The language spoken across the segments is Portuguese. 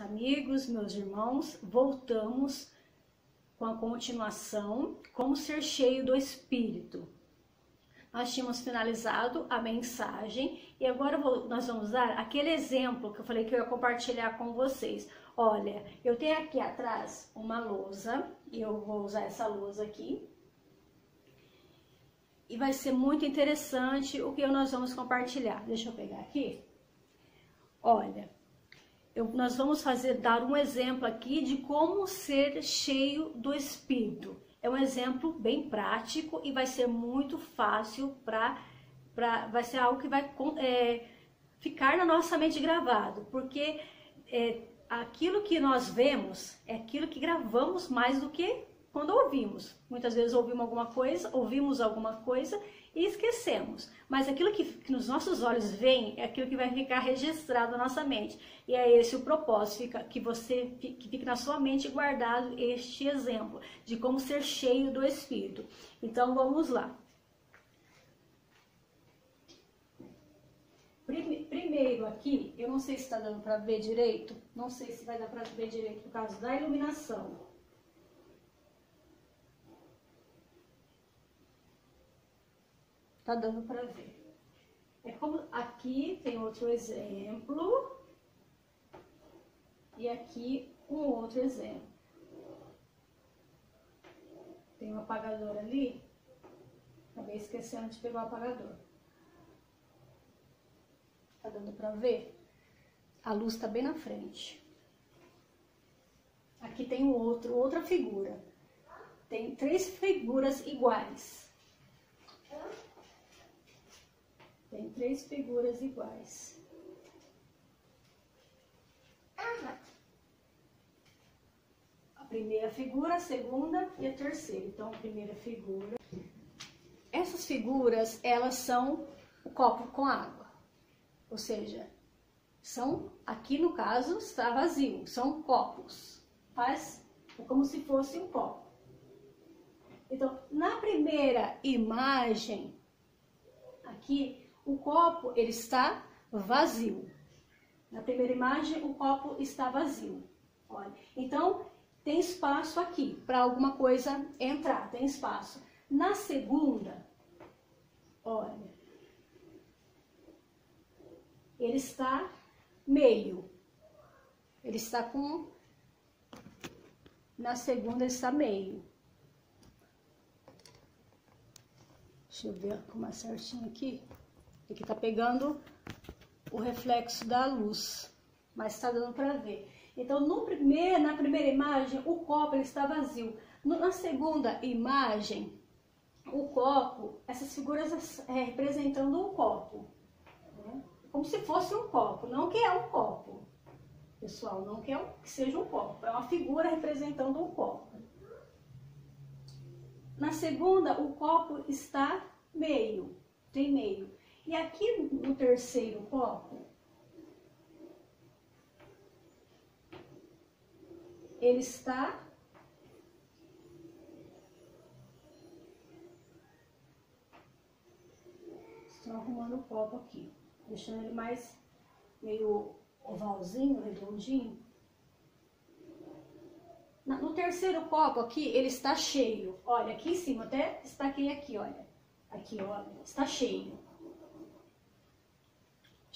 meus amigos, meus irmãos, voltamos com a continuação, como ser cheio do Espírito. Nós tínhamos finalizado a mensagem e agora nós vamos dar aquele exemplo que eu falei que eu ia compartilhar com vocês. Olha, eu tenho aqui atrás uma lousa e eu vou usar essa lousa aqui. E vai ser muito interessante o que nós vamos compartilhar. Deixa eu pegar aqui. Olha, eu, nós vamos fazer dar um exemplo aqui de como ser cheio do Espírito. É um exemplo bem prático e vai ser muito fácil para, vai ser algo que vai é, ficar na nossa mente gravado, porque é, aquilo que nós vemos é aquilo que gravamos mais do que quando ouvimos. Muitas vezes ouvimos alguma coisa, ouvimos alguma coisa e esquecemos. Mas aquilo que, que nos nossos olhos vem é aquilo que vai ficar registrado na nossa mente. E é esse o propósito, fica, que você que fique na sua mente guardado este exemplo de como ser cheio do Espírito. Então vamos lá. Primeiro aqui, eu não sei se está dando para ver direito, não sei se vai dar para ver direito por causa da iluminação. Tá dando para ver. É como aqui tem outro exemplo e aqui um outro exemplo. Tem um apagador ali. Acabei esquecendo de pegar o apagador. Tá dando para ver? A luz tá bem na frente. Aqui tem um outro, outra figura. Tem três figuras iguais. Tem três figuras iguais. A primeira figura, a segunda e a terceira. Então, a primeira figura. Essas figuras, elas são o copo com água. Ou seja, são, aqui no caso, está vazio. São copos. Faz como se fosse um copo. Então, na primeira imagem, aqui, o copo ele está vazio. Na primeira imagem, o copo está vazio. Olha, então tem espaço aqui para alguma coisa entrar, tem espaço. Na segunda, olha, ele está meio. Ele está com na segunda ele está meio. Deixa eu ver como é certinho aqui. Aqui tá pegando o reflexo da luz, mas tá dando para ver. Então, no na primeira imagem, o copo ele está vazio. Na segunda imagem, o copo, essas figuras é, representando um copo. Né? Como se fosse um copo, não que é um copo. Pessoal, não que, é um, que seja um copo. É uma figura representando um copo. Na segunda, o copo está meio, tem meio. E aqui no terceiro copo, ele está Estou arrumando o copo aqui, deixando ele mais meio ovalzinho, redondinho. No terceiro copo aqui, ele está cheio. Olha, aqui em cima, até destaquei aqui, olha. Aqui, olha, está cheio.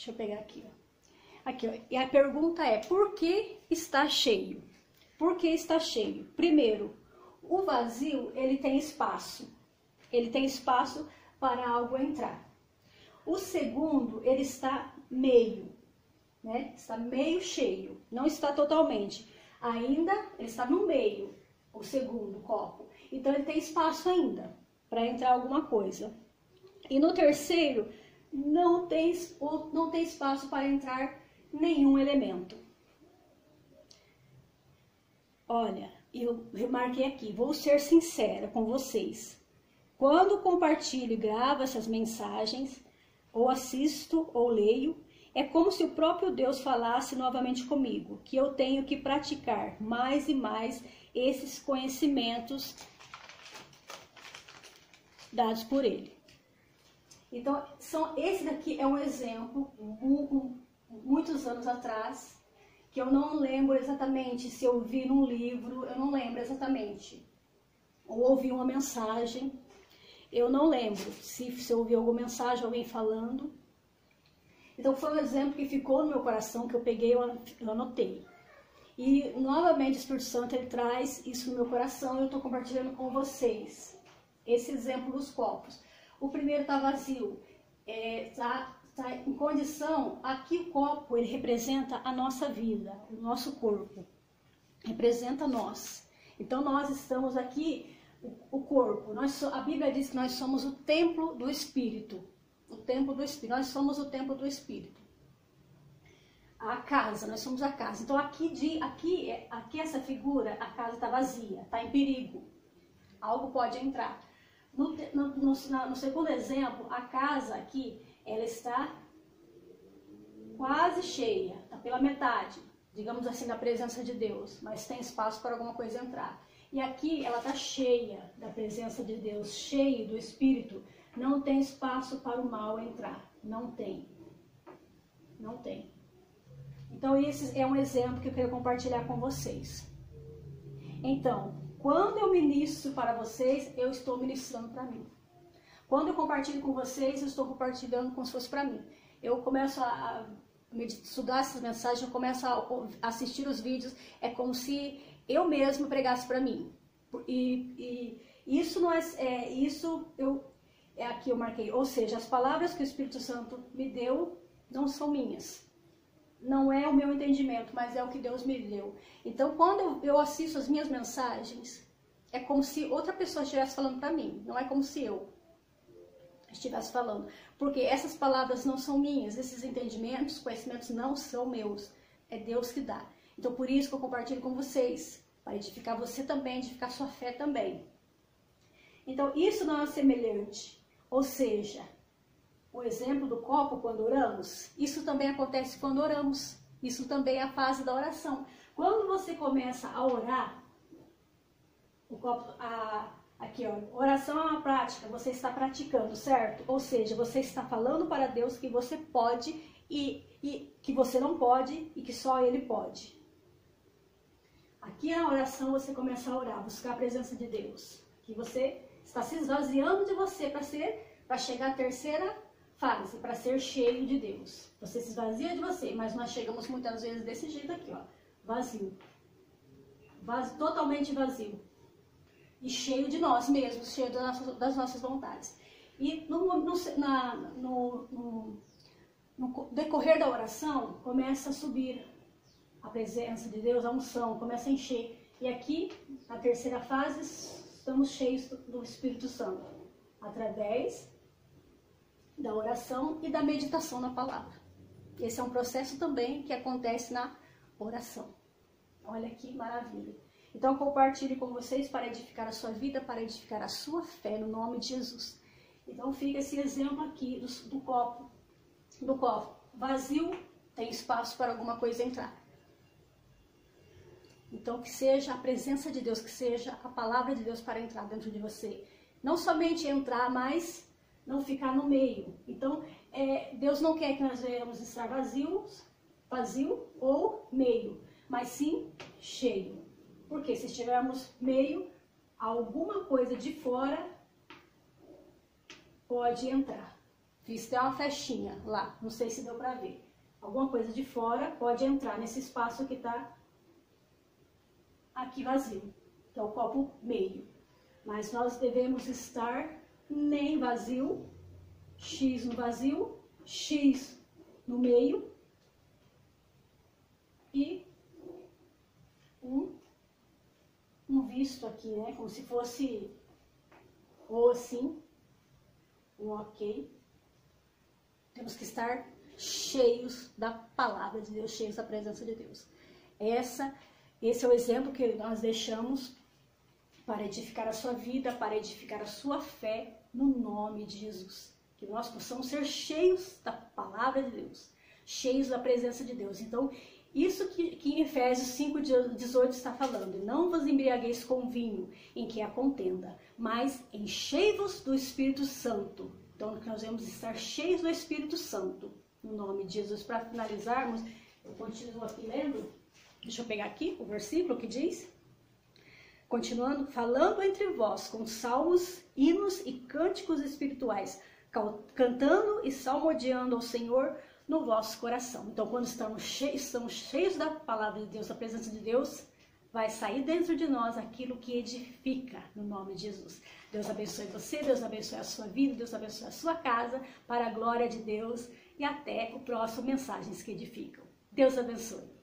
Deixa eu pegar aqui, ó. Aqui, ó. E a pergunta é, por que está cheio? Por que está cheio? Primeiro, o vazio, ele tem espaço. Ele tem espaço para algo entrar. O segundo, ele está meio, né? Está meio cheio, não está totalmente. Ainda ele está no meio, o segundo copo. Então ele tem espaço ainda para entrar alguma coisa. E no terceiro, não tem, não tem espaço para entrar nenhum elemento. Olha, eu remarquei aqui, vou ser sincera com vocês. Quando compartilho e gravo essas mensagens, ou assisto ou leio, é como se o próprio Deus falasse novamente comigo, que eu tenho que praticar mais e mais esses conhecimentos dados por Ele. Então, são, esse daqui é um exemplo, muitos anos atrás, que eu não lembro exatamente se eu vi num livro, eu não lembro exatamente. Ou ouvi uma mensagem, eu não lembro se, se eu ouvi alguma mensagem, alguém falando. Então foi um exemplo que ficou no meu coração, que eu peguei, eu anotei. E novamente o Espírito Santo ele traz isso no meu coração e eu estou compartilhando com vocês. Esse exemplo dos copos. O primeiro está vazio, está é, tá, tá em condição. Aqui o copo ele representa a nossa vida, o nosso corpo, representa nós. Então nós estamos aqui, o, o corpo. Nós, a Bíblia diz que nós somos o templo do Espírito. O templo do Espírito. Nós somos o templo do Espírito a casa, nós somos a casa. Então aqui, de, aqui, aqui essa figura, a casa está vazia, está em perigo. Algo pode entrar. No, no, no, no, segundo exemplo, a casa aqui, ela está quase cheia, está pela metade, digamos assim, da presença de Deus, mas tem espaço para alguma coisa entrar. E aqui ela está cheia da presença de Deus, cheia do Espírito, não tem espaço para o mal entrar, não tem, não tem. Então, esse é um exemplo que eu quero compartilhar com vocês. Então, quando eu ministro para vocês, eu estou ministrando para mim. Quando eu compartilho com vocês, eu estou compartilhando como se fosse para mim. Eu começo a estudar essas mensagens, eu começo a assistir os vídeos, é como se eu mesmo pregasse para mim. E, e, isso não é, é, isso eu é aqui eu marquei, ou seja, as palavras que o Espírito Santo me deu não são minhas não é o meu entendimento, mas é o que Deus me deu. Então, quando eu assisto as minhas mensagens, é como se outra pessoa estivesse falando para mim, não é como se eu estivesse falando. Porque essas palavras não são minhas, esses entendimentos, conhecimentos não são meus, é Deus que dá. Então, por isso que eu compartilho com vocês, para edificar você também, edificar sua fé também. Então, isso não é semelhante, ou seja, o exemplo do copo quando oramos, isso também acontece quando oramos. Isso também é a fase da oração. Quando você começa a orar, o copo, a, aqui ó, oração é uma prática, você está praticando, certo? Ou seja, você está falando para Deus que você pode e, e que você não pode e que só Ele pode. Aqui na oração você começa a orar, buscar a presença de Deus. Que você está se esvaziando de você para ser, para chegar à terceira fase para ser cheio de Deus. Você se esvazia de você, mas nós chegamos muitas vezes desse jeito aqui, ó, vazio. totalmente vazio. E cheio de nós mesmos, cheio das nossas, das nossas vontades. E no, no, na, no, no decorrer da oração, começa a subir a presença de Deus, a unção, começa a encher. E aqui, na terceira fase, estamos cheios do Espírito Santo, através da oração e da meditação na palavra. Esse é um processo também que acontece na oração. Olha que maravilha. Então compartilhe com vocês para edificar a sua vida, para edificar a sua fé no nome de Jesus. Então fica esse exemplo aqui do, do copo, do copo vazio, tem espaço para alguma coisa entrar. Então que seja a presença de Deus, que seja a palavra de Deus para entrar dentro de você. Não somente entrar, mas não ficar no meio. Então, é, Deus não quer que nós venhamos estar vazios, vazio ou meio, mas sim cheio. Porque se estivermos meio, alguma coisa de fora pode entrar. Fiz até uma festinha lá, não sei se deu para ver. Alguma coisa de fora pode entrar nesse espaço que está aqui vazio, que é o copo meio. Mas nós devemos estar nem vazio, X no vazio, X no meio e um, um visto aqui, né? Como se fosse ou assim, um ok. Temos que estar cheios da palavra de Deus, cheios da presença de Deus. Essa, esse é o exemplo que nós deixamos para edificar a sua vida, para edificar a sua fé no nome de Jesus. Que nós possamos ser cheios da palavra de Deus, cheios da presença de Deus. Então, isso que, que em Efésios 5,18 está falando. Não vos embriagueis com vinho, em que há contenda, mas enchei-vos do Espírito Santo. Então, nós vamos estar cheios do Espírito Santo, no nome de Jesus. Para finalizarmos, eu continuo aqui lendo. Deixa eu pegar aqui o versículo que diz. Continuando, falando entre vós com salmos, hinos e cânticos espirituais, cantando e salmodiando ao Senhor no vosso coração. Então, quando estamos cheios, estamos cheios da palavra de Deus, da presença de Deus, vai sair dentro de nós aquilo que edifica no nome de Jesus. Deus abençoe você, Deus abençoe a sua vida, Deus abençoe a sua casa, para a glória de Deus e até o próximo Mensagens que Edificam. Deus abençoe.